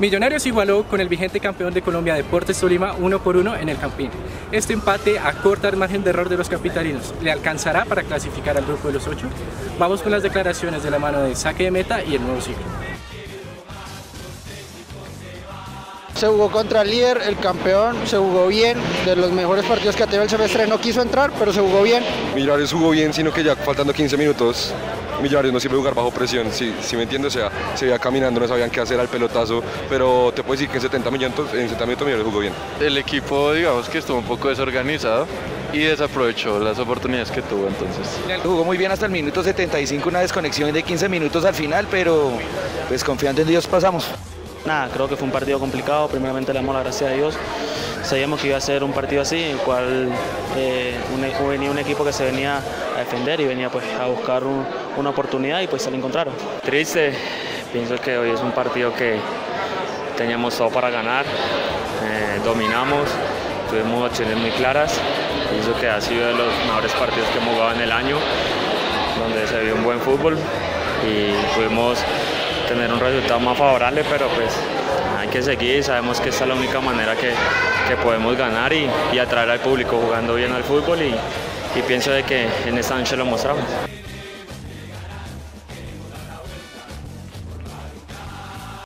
Millonarios igualó con el vigente campeón de Colombia Deportes Tolima uno por uno en el Campín. Este empate acorta el margen de error de los capitalinos. ¿Le alcanzará para clasificar al grupo de los ocho? Vamos con las declaraciones de la mano de saque de meta y el nuevo ciclo. Se jugó contra el líder, el campeón, se jugó bien, de los mejores partidos que ha tenido el semestre, no quiso entrar, pero se jugó bien. Millonarios jugó bien, sino que ya faltando 15 minutos, Millonarios no sirve jugar bajo presión, si, si me entiendes, o sea, se iba caminando, no sabían qué hacer al pelotazo, pero te puedo decir que en 70 minutos, en 70 minutos Millonarios jugó bien. El equipo, digamos que estuvo un poco desorganizado y desaprovechó las oportunidades que tuvo entonces. Jugó muy bien hasta el minuto 75, una desconexión de 15 minutos al final, pero pues confiando en Dios pasamos. Nada, creo que fue un partido complicado. Primeramente le damos la gracia a Dios. Sabíamos que iba a ser un partido así, en el cual eh, un, venía un equipo que se venía a defender y venía pues a buscar un, una oportunidad y pues se lo encontraron. Triste, pienso que hoy es un partido que teníamos todo para ganar, eh, dominamos, tuvimos opciones muy claras. Pienso que ha sido de los mejores partidos que hemos jugado en el año, donde se vio un buen fútbol y pudimos tener un resultado más favorable, pero pues hay que seguir, sabemos que esta es la única manera que, que podemos ganar y, y, atraer al público jugando bien al fútbol y, y pienso de que en esta noche lo mostramos.